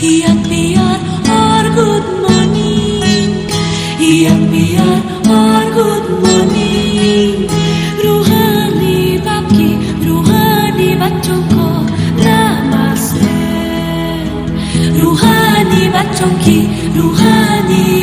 Iyak biar or good morning. Iyak piyar or good morning. Ruhani babki, ruhani bachon ko namaste. Ruhani bachon ruhani